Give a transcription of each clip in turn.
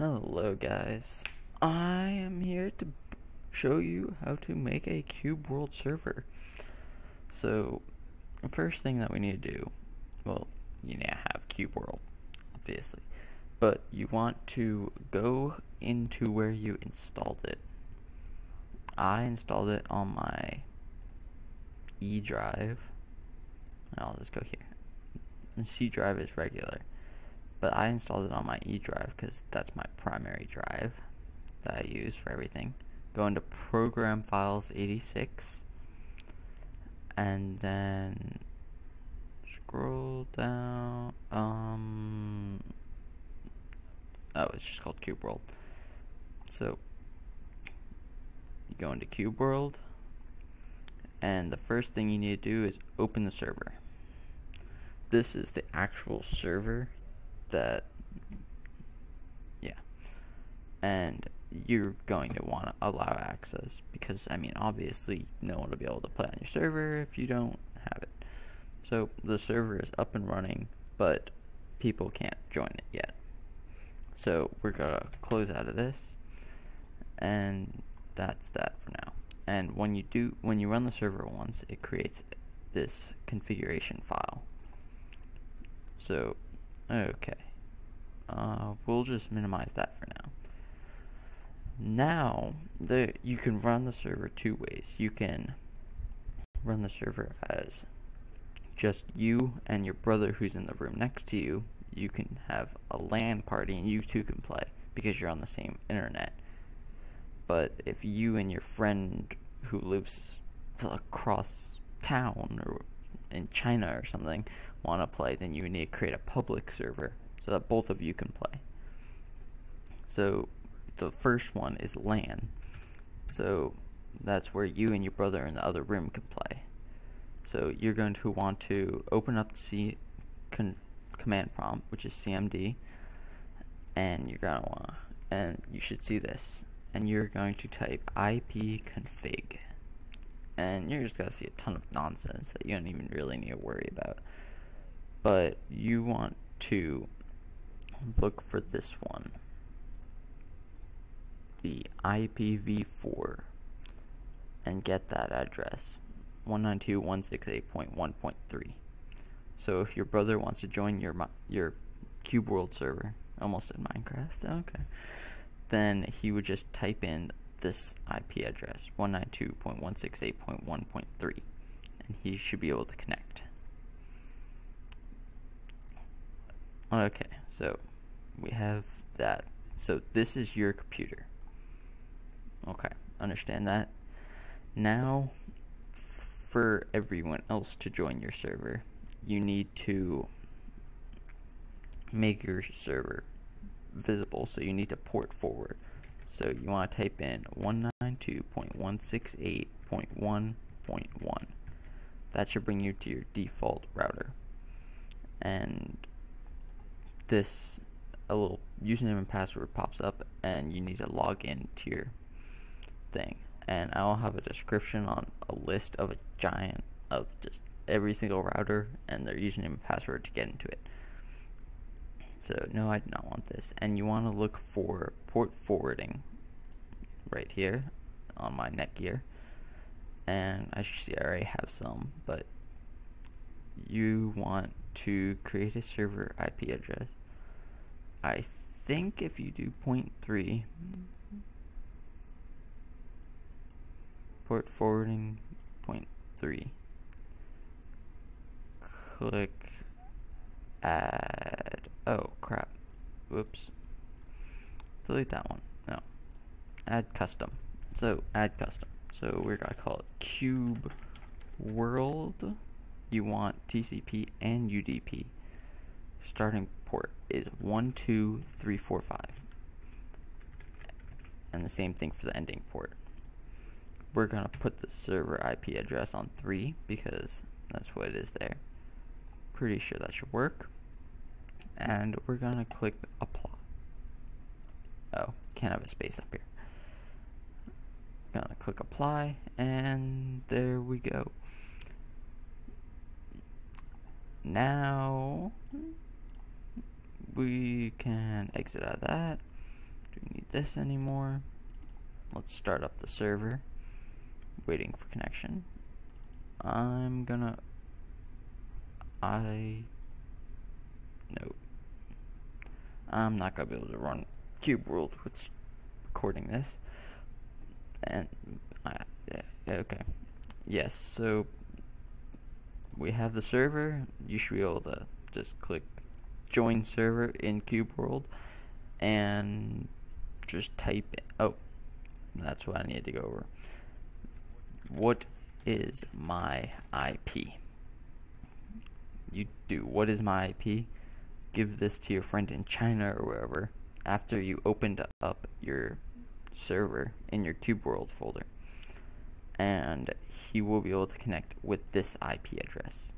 Hello guys, I am here to show you how to make a Cube World server. So, the first thing that we need to do, well, you to have Cube World, obviously, but you want to go into where you installed it. I installed it on my E drive. I'll just go here. C drive is regular but I installed it on my E drive because that's my primary drive that I use for everything. Go into Program Files 86 and then scroll down. Um, oh, it's just called Cube World. So you go into Cube World, and the first thing you need to do is open the server. This is the actual server that yeah. And you're going to want to allow access because I mean obviously no one will be able to play on your server if you don't have it. So the server is up and running but people can't join it yet. So we're gonna close out of this and that's that for now. And when you do when you run the server once it creates this configuration file. So Okay. Uh, we'll just minimize that for now. Now, the, you can run the server two ways. You can run the server as just you and your brother who's in the room next to you. You can have a LAN party and you two can play because you're on the same internet. But if you and your friend who lives across town or in China or something want to play, then you need to create a public server so that both of you can play. So the first one is LAN. So that's where you and your brother in the other room can play. So you're going to want to open up the C command prompt, which is CMD, and you're gonna want, and you should see this, and you're going to type ipconfig and you're just gonna see a ton of nonsense that you don't even really need to worry about. But you want to look for this one, the IPv4, and get that address, 192.168.1.3. So if your brother wants to join your your Cube World server, almost in Minecraft, okay, then he would just type in this IP address, 192.168.1.3, and he should be able to connect. Okay, so we have that. So this is your computer. Okay, understand that. Now, for everyone else to join your server, you need to make your server visible, so you need to port forward. So you want to type in 192.168.1.1. That should bring you to your default router. And this a little username and password pops up and you need to log in to your thing. And I'll have a description on a list of a giant of just every single router and their username and password to get into it. So no, I do not want this. And you want to look for port forwarding right here on my Netgear. And as you see, I already have some, but you want to create a server IP address. I think if you do 0.3, port forwarding 0.3, click add, oh crap, whoops, delete that one, no, add custom, so add custom, so we're gonna call it cube world, you want TCP and UDP, starting port is 12345, and the same thing for the ending port. We're gonna put the server IP address on 3 because that's what it is there pretty sure that should work. And we're gonna click apply. Oh, can't have a space up here. Gonna click apply, and there we go. Now we can exit out of that, don't need this anymore. Let's start up the server. Waiting for connection. I'm gonna I Nope. I'm not gonna be able to run Cube World with recording this. And I, yeah, okay. Yes, so we have the server. You should be able to just click join server in Cube World and just type in, oh that's what I need to go over. What is my IP? You do what is my IP? Give this to your friend in China or wherever after you opened up your server in your Cube World folder. And he will be able to connect with this IP address.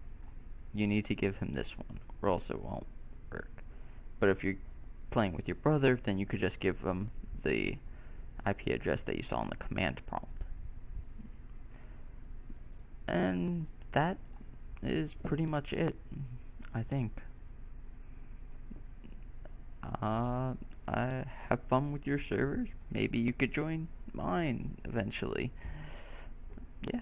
You need to give him this one, or else it won't. But if you're playing with your brother, then you could just give him the IP address that you saw in the command prompt. And that is pretty much it, I think. Uh, I have fun with your servers. Maybe you could join mine eventually. Yeah.